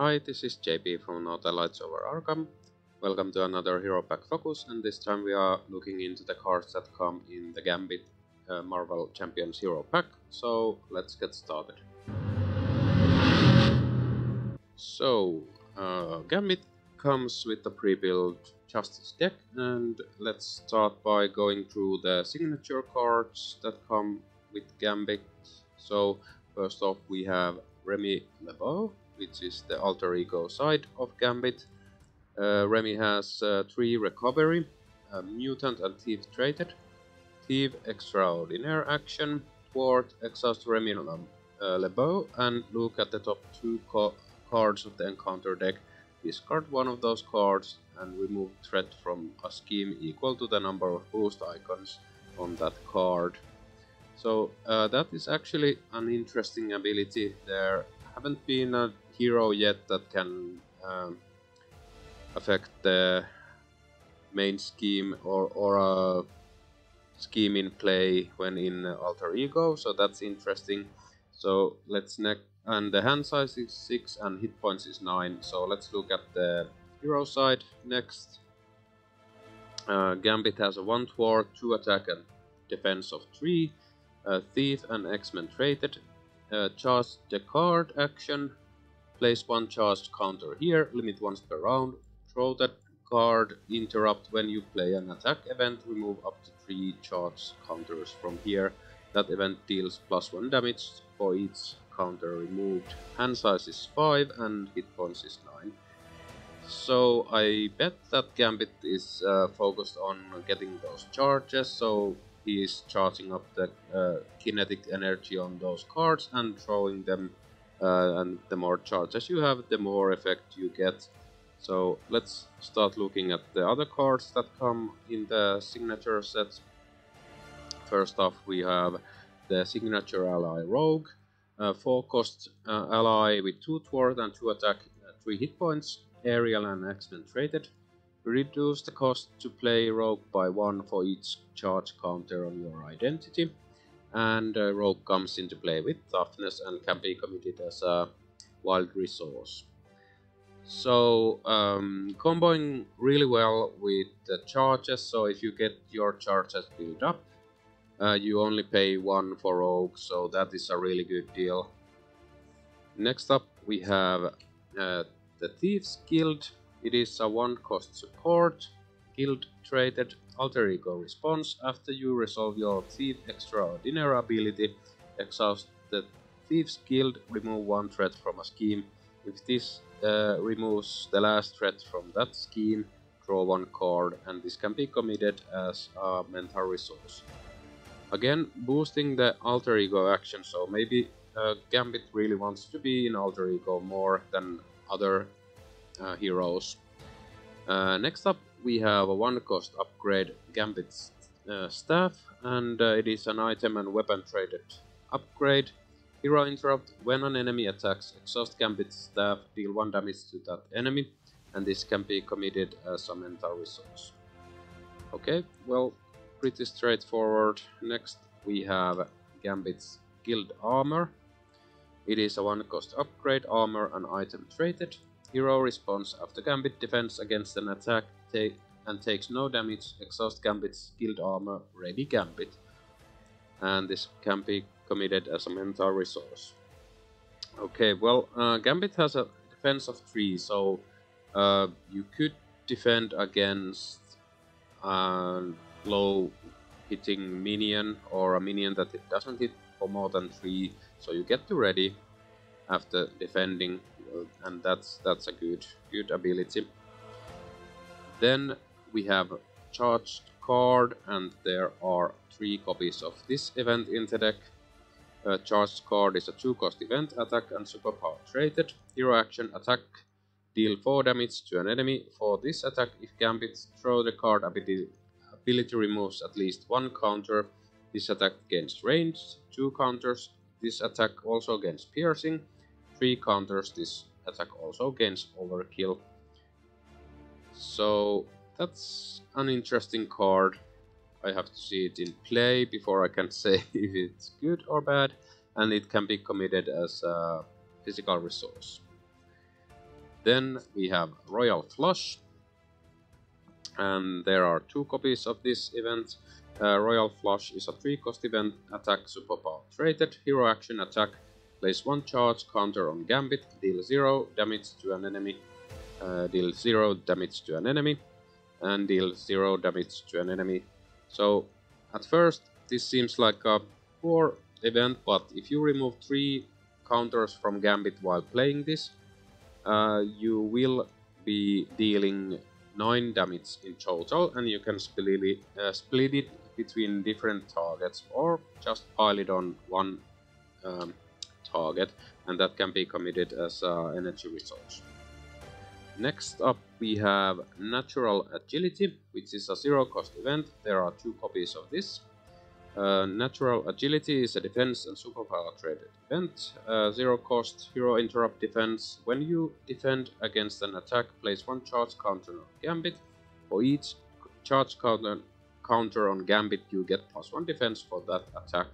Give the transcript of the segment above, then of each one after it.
Hi, this is JP from Northern Lights Over Arkham. Welcome to another Hero Pack Focus, and this time we are looking into the cards that come in the Gambit uh, Marvel Champions Hero Pack. So let's get started. So, uh, Gambit comes with a pre-built Justice deck, and let's start by going through the signature cards that come with Gambit. So, first off, we have Remy LeBeau, which is the alter ego side of Gambit. Uh, Remy has uh, 3 recovery, mutant and thief traded, thief extraordinaire action, thwart, exhaust Remy uh, LeBeau, and look at the top 2 cards of the encounter deck. Discard one of those cards and remove threat from a scheme equal to the number of boost icons on that card. So uh, that is actually an interesting ability. There haven't been a hero yet that can um, affect the main scheme or, or a scheme in play when in alter ego so that's interesting. So let's next and the hand size is 6 and hit points is 9 so let's look at the hero side next. Uh, Gambit has a 1 thwart, 2 attack and defense of 3 uh, Thief and X-Men traded. Uh, charge the card action Place one charged counter here, limit once per round. Throw that card, interrupt when you play an attack event, remove up to 3 charged counters from here. That event deals plus 1 damage for each counter removed. Hand size is 5 and hit points is 9. So I bet that Gambit is uh, focused on getting those charges, so he is charging up the uh, kinetic energy on those cards and throwing them uh, and the more charges you have, the more effect you get. So let's start looking at the other cards that come in the signature set. First off, we have the signature ally Rogue, uh, 4 cost uh, ally with 2 thwart and 2 attack, uh, 3 hit points, aerial and X-Men traded. Reduce the cost to play Rogue by 1 for each charge counter on your identity and uh, Rogue comes into play with toughness and can be committed as a wild resource. So um, comboing really well with the charges, so if you get your charges built up, uh, you only pay one for Rogue, so that is a really good deal. Next up we have uh, the Thieves Guild. It is a one cost support, guild traded alter ego response after you resolve your thief extraordinary ability exhaust the thief's guild remove one threat from a scheme. If this uh, removes the last threat from that scheme draw one card and this can be committed as a mental resource. Again boosting the alter ego action so maybe uh, Gambit really wants to be in alter ego more than other uh, heroes. Uh, next up we have a one cost upgrade Gambit uh, staff and uh, it is an item and weapon traded upgrade. Hero interrupt when an enemy attacks exhaust Gambit staff deal 1 damage to that enemy and this can be committed as a mental resource. Okay, well pretty straightforward. Next we have Gambit's Guild Armor. It is a one cost upgrade, armor and item traded. Hero responds after Gambit defends against an attack take and takes no damage, exhaust Gambit's guild armor, ready Gambit. And this can be committed as a mental resource. Okay, well, uh, Gambit has a defense of 3, so uh, you could defend against a low hitting minion or a minion that it doesn't hit for more than 3, so you get to ready after defending, and that's that's a good good ability. Then we have charged card and there are three copies of this event in the deck. Charged card is a 2 cost event, attack and superpower traded. Hero action attack, deal 4 damage to an enemy. For this attack, if Gambit throw the card ability, ability removes at least one counter. This attack gains range, 2 counters. This attack also gains piercing, 3 counters. This attack also gains overkill. So that's an interesting card. I have to see it in play before I can say if it's good or bad, and it can be committed as a physical resource. Then we have Royal Flush, and there are two copies of this event. Uh, Royal Flush is a 3 cost event, attack superpower traded, hero action attack, place 1 charge, counter on Gambit, deal 0 damage to an enemy, uh, deal 0 damage to an enemy, and deal 0 damage to an enemy. So at first this seems like a poor event, but if you remove 3 counters from Gambit while playing this, uh, you will be dealing 9 damage in total and you can split it, uh, split it between different targets or just pile it on one um, target and that can be committed as an energy resource. Next up we have Natural Agility, which is a zero cost event. There are two copies of this. Uh, Natural Agility is a defense and superpower traded event. Uh, zero cost hero interrupt defense. When you defend against an attack, place one charge counter on Gambit. For each charge counter, counter on Gambit, you get plus one defense for that attack.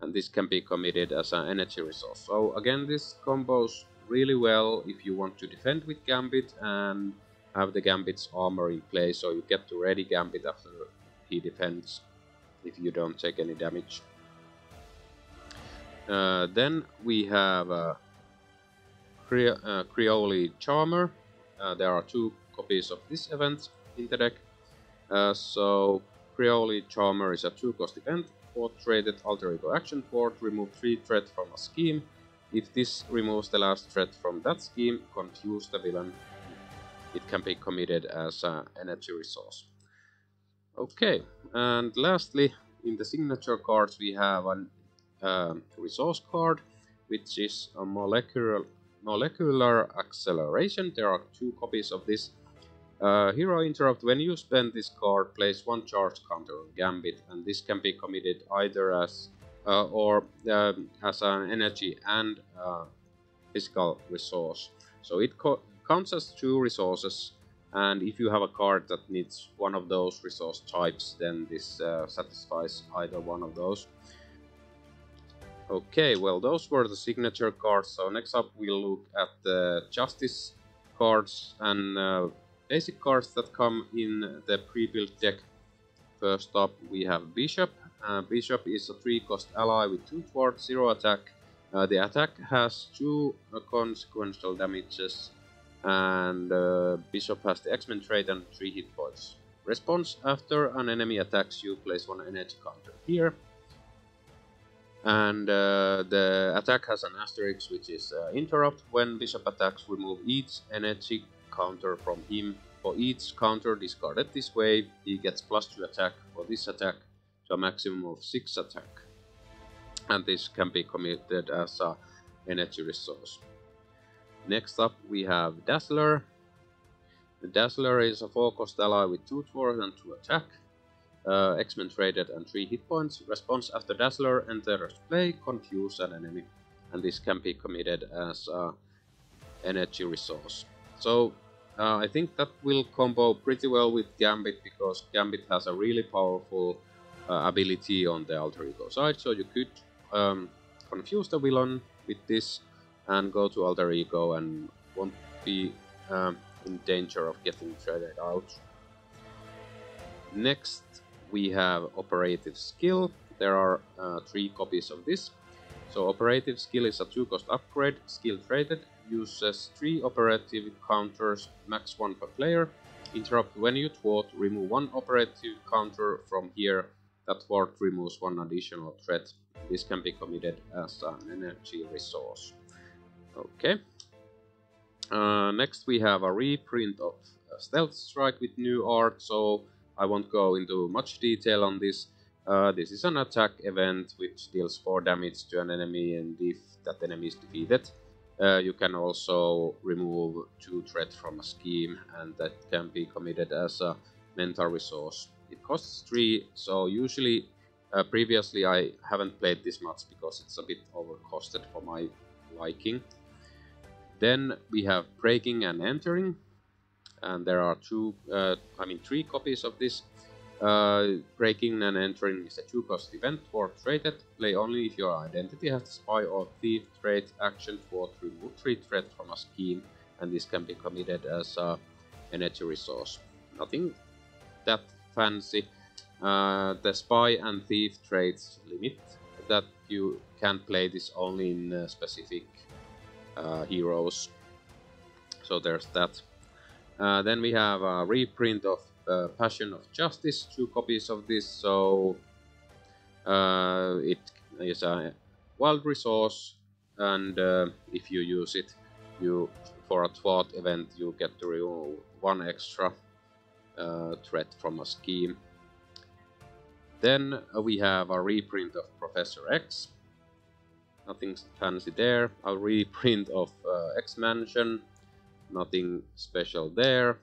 And this can be committed as an energy resource. So again, this combos really well if you want to defend with Gambit and have the Gambit's armor in place, so you get to ready Gambit after he defends if you don't take any damage. Uh, then we have uh, Cre uh, Creole Charmer. Uh, there are two copies of this event in the deck. Uh, so Creole Charmer is a two-cost event. Port traded alter ego action port, remove three threat from a scheme. If this removes the last threat from that scheme, confuse the villain. It can be committed as an energy resource. Okay, and lastly, in the signature cards we have a uh, resource card, which is a molecular molecular acceleration. There are two copies of this. Uh, Hero Interrupt, when you spend this card, place one charge counter on Gambit, and this can be committed either as or um, as an energy and uh, physical resource. So it counts as two resources and if you have a card that needs one of those resource types then this uh, satisfies either one of those. Okay, well those were the signature cards, so next up we'll look at the Justice cards and uh, basic cards that come in the pre-built deck. First up we have Bishop, uh, Bishop is a 3 cost ally with 2 thwart, 0 attack. Uh, the attack has 2 uh, consequential damages and uh, Bishop has the X-Men trait and 3 hit points. Response after an enemy attacks you, place 1 energy counter here. And uh, the attack has an asterisk which is uh, interrupt. When Bishop attacks, remove each energy counter from him. For each counter discarded this way, he gets plus 2 attack for this attack a maximum of 6 attack. And this can be committed as a energy resource. Next up we have Dazzler. The Dazzler is a 4 cost ally with 2 thwart and 2 attack. Uh, X-Men traded and 3 hit points. Response after Dazzler enters play, confuse an enemy. And this can be committed as a energy resource. So uh, I think that will combo pretty well with Gambit because Gambit has a really powerful ability on the alter ego side, so you could um, confuse the villain with this and go to alter ego and won't be um, in danger of getting traded out. Next we have operative skill. There are uh, three copies of this. So operative skill is a 2 cost upgrade, skill traded, uses 3 operative counters, max 1 per player. Interrupt when you thwart, remove 1 operative counter from here that thwart removes one additional threat. This can be committed as an energy resource. Okay. Uh, next we have a reprint of Stealth Strike with new art, so I won't go into much detail on this. Uh, this is an attack event which deals 4 damage to an enemy and if that enemy is defeated. Uh, you can also remove 2 threat from a scheme and that can be committed as a mental resource it costs 3, so usually uh, previously I haven't played this much because it's a bit overcosted for my liking. Then we have breaking and entering, and there are two, uh, I mean three copies of this. Uh, breaking and entering is a two cost event for traded. Play only if your identity has spy or thief trait action for remove three threat from a scheme. and this can be committed as a energy resource. Nothing that fancy. Uh, the spy and thief traits limit that you can play this only in uh, specific uh, heroes. So there's that. Uh, then we have a reprint of uh, Passion of Justice, two copies of this. So uh, it is a wild resource, and if you use it, you for a thwart event you get to remove one extra threat from a scheme. Then uh, we have a reprint of Professor X. Nothing fancy there. A reprint of uh, X Mansion. Nothing special there.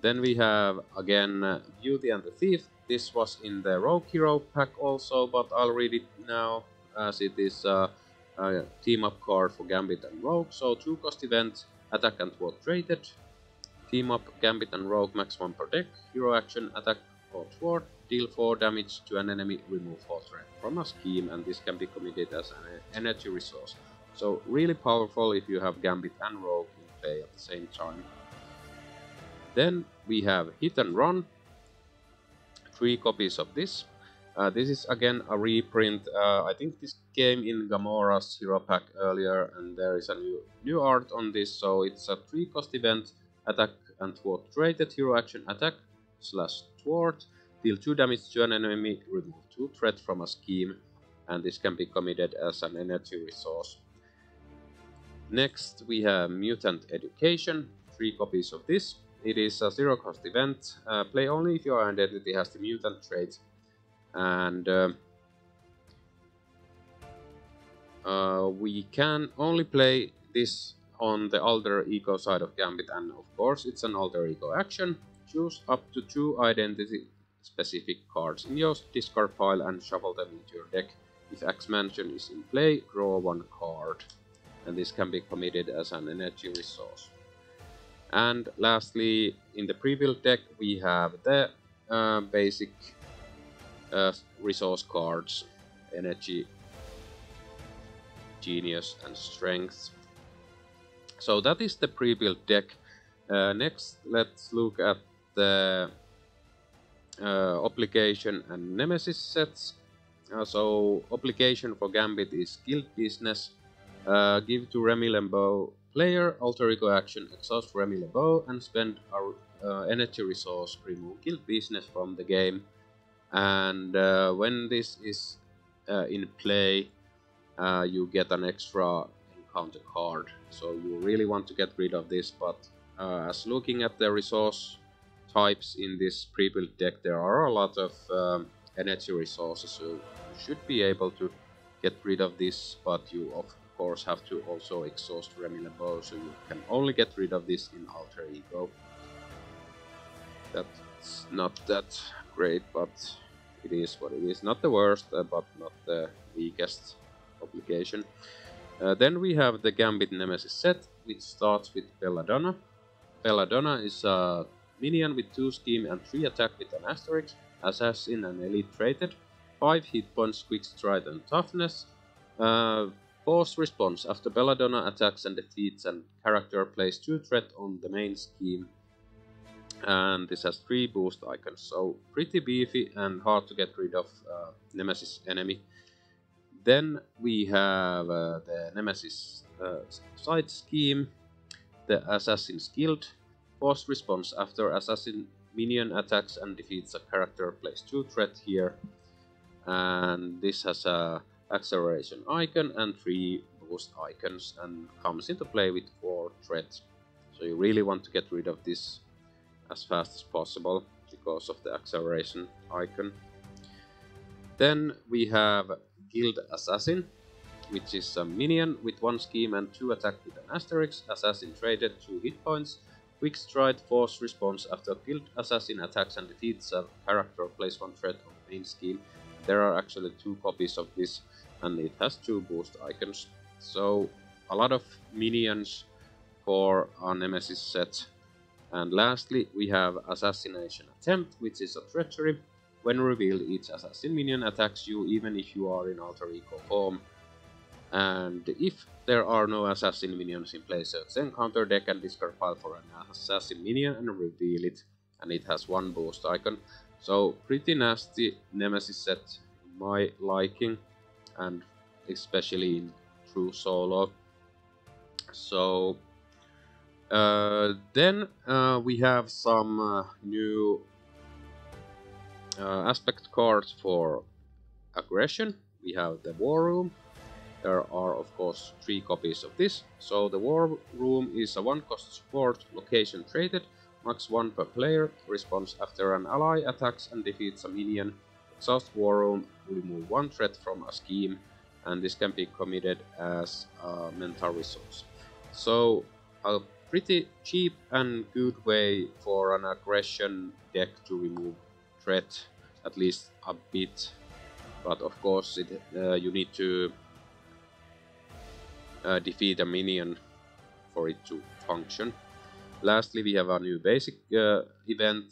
Then we have again uh, Beauty and the Thief. This was in the Rogue Hero pack also, but I'll read it now as it is a team up card for Gambit and Rogue. So two cost event, attack and thwart traded. Team up Gambit and Rogue max 1 per deck. Hero action, attack or thwart. Deal 4 damage to an enemy, remove 4 threat from a scheme, and this can be committed as an energy resource. So really powerful if you have Gambit and Rogue in play at the same time. Then we have Hit and Run. Three copies of this. Uh, this is again a reprint. Uh, I think this came in Gamora's Hero Pack earlier, and there is a new new art on this. So it's a three cost event, attack and thwart rated hero action attack slash thwart. Deal 2 damage to an enemy, remove 2 threat from a scheme, and this can be committed as an energy resource. Next we have Mutant Education, 3 copies of this. It is a zero cost event, uh, play only if your identity has the mutant trait, and uh, uh, we can only play this on the alter ego side of Gambit, and of course it's an alter ego action. Choose up to two identity specific cards in your discard pile and shuffle them into your deck. If X Mansion is in play, draw one card. And this can be committed as an energy resource. And lastly, in the pre-built deck, we have the uh, basic uh, resource cards, energy, genius, and strength. So that is the pre-built deck. Uh, next, let's look at the uh, obligation and nemesis sets. Uh, so obligation for Gambit is guild business. Uh, give to Remy LeBeau player alter ego action, exhaust Remy LeBeau and spend our uh, energy resource, remove guild business from the game. And uh, when this is in play, you get an extra encounter card. So you really want to get rid of this, but as looking at the resource types in this pre-built deck, there are a lot of um, energy resources, so you should be able to get rid of this, but you of course have to also exhaust Remy LeBeau, so you can only get rid of this in Alter Ego. That's not that great, but it is what it is. Not the worst, uh, but not the weakest obligation. Uh, then we have the Gambit Nemesis set, which starts with Belladonna. Belladonna is a Minion with 2 scheme and 3 attack with an asterisk, assassin and elite traded, 5 hit points, quickstrike and toughness, uh, force response after Belladonna attacks and defeats and character plays 2 threat on the main scheme. And this has 3 boost icons, so pretty beefy and hard to get rid of uh, Nemesis enemy. Then we have uh, the Nemesis uh, side scheme, the Assassin's Guild, Force response after assassin minion attacks and defeats a character plays 2 threat here. And this has a acceleration icon and 3 boost icons and comes into play with 4 threats. So you really want to get rid of this as fast as possible because of the acceleration icon. Then we have Guild Assassin, which is a minion with 1 scheme and 2 attack with an asterisk, assassin traded 2 hit points, Quickstrike Force response after Guild Assassin attacks and defeats a character place one threat on main scheme. There are actually two copies of this and it has two boost icons. So a lot of minions for our Nemesis set. And lastly we have Assassination Attempt which is a treachery. When revealed each assassin minion attacks you even if you are in alter ego form. And if there are no assassin minions in play, search encounter deck and discard pile for an assassin minion and reveal it. And it has one boost icon. So pretty nasty Nemesis set my liking and especially in true solo. So uh, then uh, we have some uh, new uh, aspect cards for aggression. We have the War Room. There are of course three copies of this. So the War Room is a one cost support, location traded, max 1 per player, responds after an ally attacks and defeats a minion. Exhaust War Room, remove one threat from a scheme, and this can be committed as a mental resource. So a pretty cheap and good way for an aggression deck to remove threat, at least a bit. But of course, it, uh, you need to uh, defeat a minion for it to function. Lastly, we have a new basic uh, event,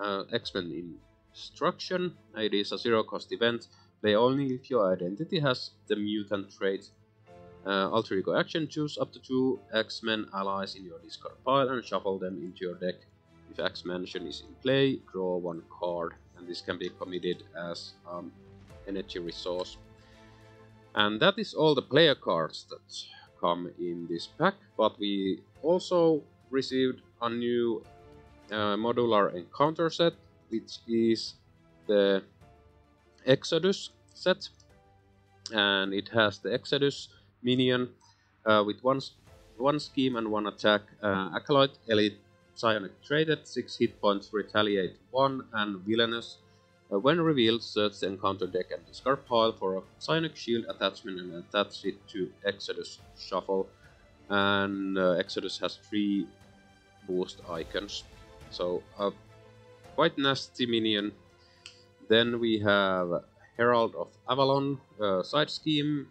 uh, X-Men Instruction. It is a zero-cost event. Play only if your identity has the mutant trait. Uh, alter ego action, choose up to two X-Men allies in your discard pile and shuffle them into your deck. If X-Mansion is in play, draw one card, and this can be committed as um, energy resource. And that is all the player cards that come in this pack, but we also received a new uh, modular encounter set, which is the Exodus set, and it has the Exodus minion uh, with one, one scheme and one attack, uh, Acolyte, Elite, Psionic traded, 6 hit points, Retaliate 1, and Villainous. Uh, when revealed, search the encounter deck and discard pile for a Psionic Shield attachment and attach it to Exodus Shuffle. And uh, Exodus has 3 boost icons. So, a quite nasty minion. Then we have Herald of Avalon, uh, side scheme.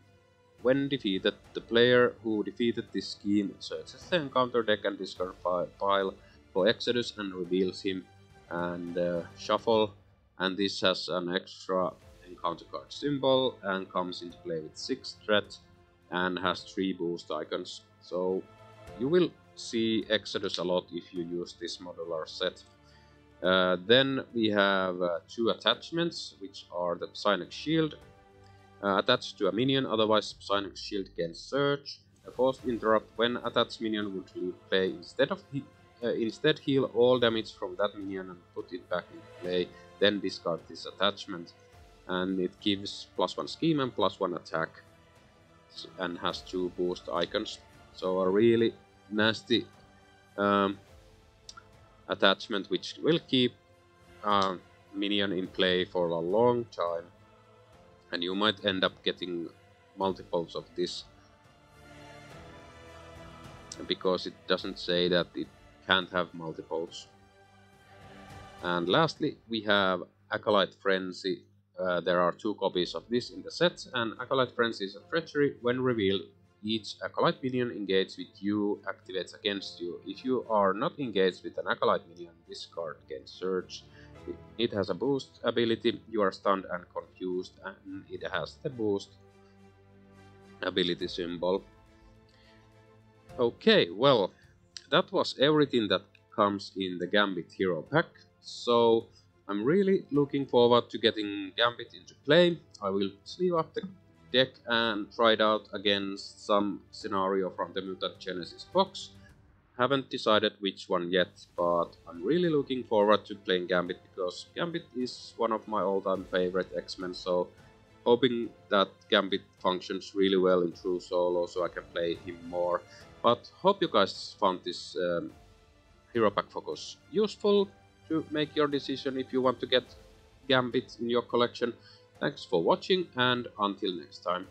When defeated, the player who defeated this scheme searches the encounter deck and discard pile for Exodus and reveals him and uh, shuffle and this has an extra encounter card symbol and comes into play with 6 threat and has 3 boost icons so you will see Exodus a lot if you use this modular set. Uh, then we have uh, two attachments which are the Psionic Shield uh, attached to a minion otherwise Psionic Shield can search. A forced interrupt when attached minion would leave play instead of uh, instead heal all damage from that minion and put it back into play, then discard this attachment. And it gives plus one scheme and plus one attack and has two boost icons. So a really nasty um, attachment which will keep minion in play for a long time. And you might end up getting multiples of this because it doesn't say that it can't have multiples. And lastly, we have Acolyte Frenzy. Uh, there are two copies of this in the set, and Acolyte Frenzy is a treachery. When revealed, each Acolyte minion engaged with you activates against you. If you are not engaged with an Acolyte minion, this card can search. It has a boost ability, you are stunned and confused, and it has the boost ability symbol. Okay, well, that was everything that comes in the Gambit Hero pack. So I'm really looking forward to getting Gambit into play. I will sleeve up the deck and try it out against some scenario from the Mutant Genesis box. Haven't decided which one yet, but I'm really looking forward to playing Gambit because Gambit is one of my all-time favorite X-Men, so hoping that Gambit functions really well in True Solo so I can play him more. But hope you guys found this um, Hero Pack Focus useful to make your decision if you want to get Gambit in your collection. Thanks for watching and until next time.